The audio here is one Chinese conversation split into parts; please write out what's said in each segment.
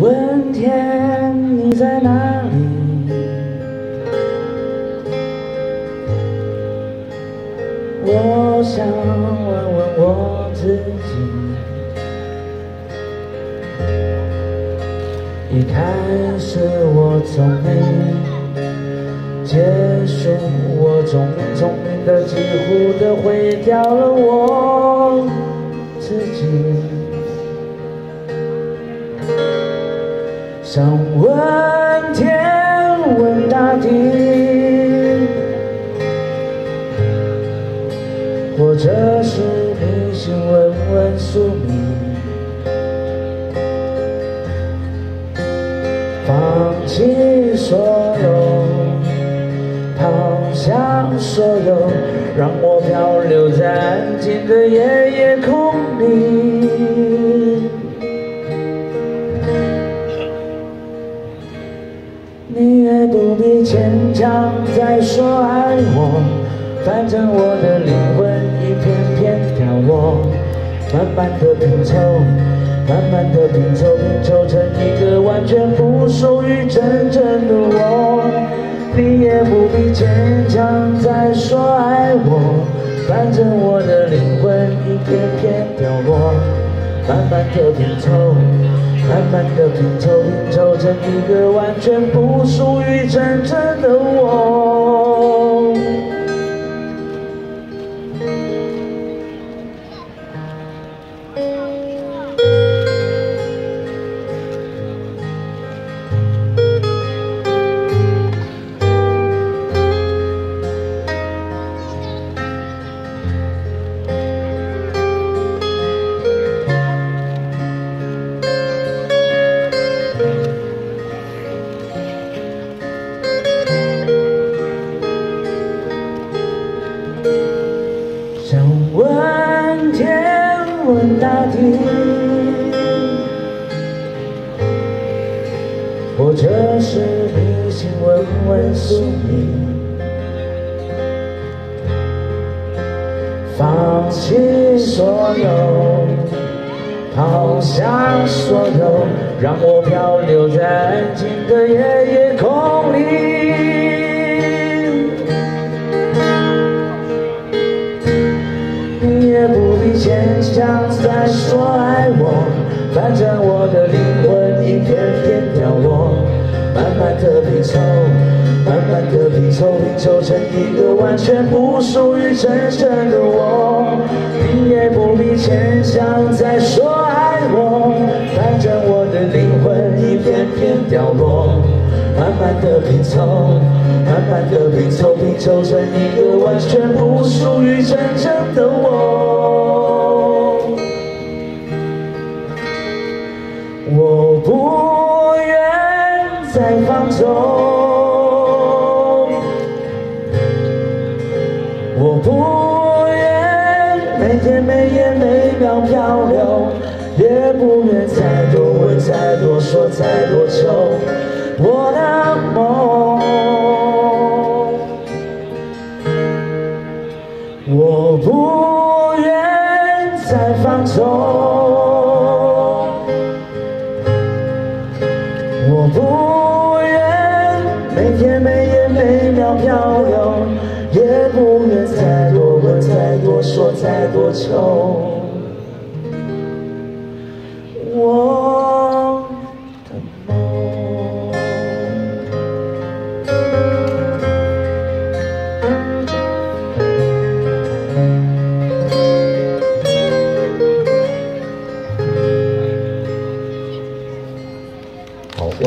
问天你在哪里？我想问问我自己。一开始我聪明，结束我聪明，聪明的几乎的毁掉了我自己。想问天，问大地，或者是迷信，问问宿命。放弃所有，抛下所有，让我漂流在安静的夜夜空里。坚强再说爱我，反正我的灵魂一片片凋落，慢慢的拼凑，慢慢的拼凑，拼凑成一个完全不属于真正的我。你也不必牵强再说爱我，反正我的灵魂一片片凋落，慢慢的拼凑。慢慢的拼凑，拼凑成一个完全不属于真正的我。或者是迷信，问问宿命。放弃所有，抛下所有，让我漂流在安静的夜夜空里。坚强再说爱我，反正我的灵魂一片片凋落，慢慢的拼凑，慢慢的拼凑，拼凑成一个完全不属于真正的我。你也不必牵强再说爱我，反正我的灵魂一片片凋落。慢慢的拼凑，慢慢的拼凑，拼凑成一个完全不属于真正的我。愿再放纵，我不愿每天每夜每秒漂流，也不愿再多问、再多说、再多求。我的梦，我不愿再放纵，我不每天每夜每秒漂流，也不愿再多问、再多说、再多求。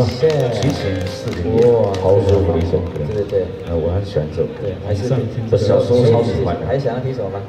哇，谢谢激情四零哇好舒服的一首歌，对。对对。呃，我很喜欢这首歌，对，还是我小时候超喜欢的。还想要听什么吗？